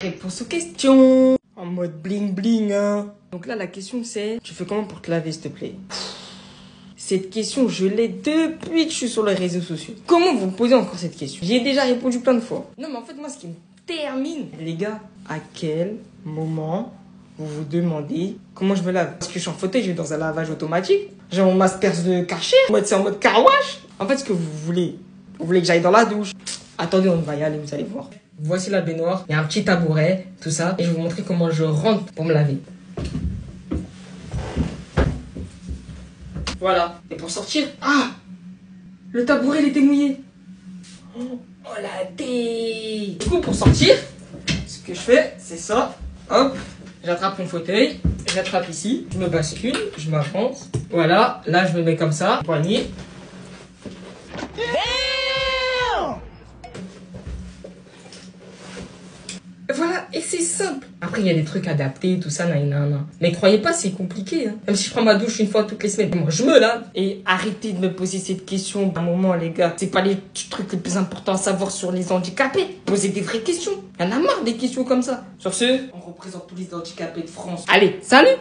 Réponse aux questions. En mode bling bling, hein. Donc là, la question c'est, tu fais comment pour te laver, s'il te plaît? Cette question, je l'ai depuis que je suis sur les réseaux sociaux. Comment vous posez encore cette question? J'y ai déjà répondu plein de fois. Non, mais en fait, moi, ce qui me termine, les gars, à quel moment vous vous demandez comment je me lave? Parce que je suis en fauteuil, je vais dans un lavage automatique. J'ai mon masperce de Karcher. Moi, c'est en mode car wash. En fait, ce que vous voulez, vous voulez que j'aille dans la douche. Attendez, on va y aller, vous allez voir. Voici la baignoire. Il y a un petit tabouret, tout ça. Et je vais vous montrer comment je rentre pour me laver. Voilà. Et pour sortir, ah Le tabouret, il était mouillé. Oh, oh la dé Du coup, pour sortir, ce que je fais, c'est ça. Hop, j'attrape mon fauteuil, j'attrape ici, je me bascule, je m'avance. Voilà, là, je me mets comme ça, poignet. Voilà, et c'est simple. Après, il y a des trucs adaptés, tout ça, nan, nan, nan. Mais croyez pas, c'est compliqué. Hein. Même si je prends ma douche une fois toutes les semaines, moi, je me lave. Et arrêtez de me poser cette question. À un moment, les gars, c'est pas les trucs les plus importants à savoir sur les handicapés. Posez des vraies questions. Il y en a marre des questions comme ça. Sur ce, on représente tous les handicapés de France. Allez, salut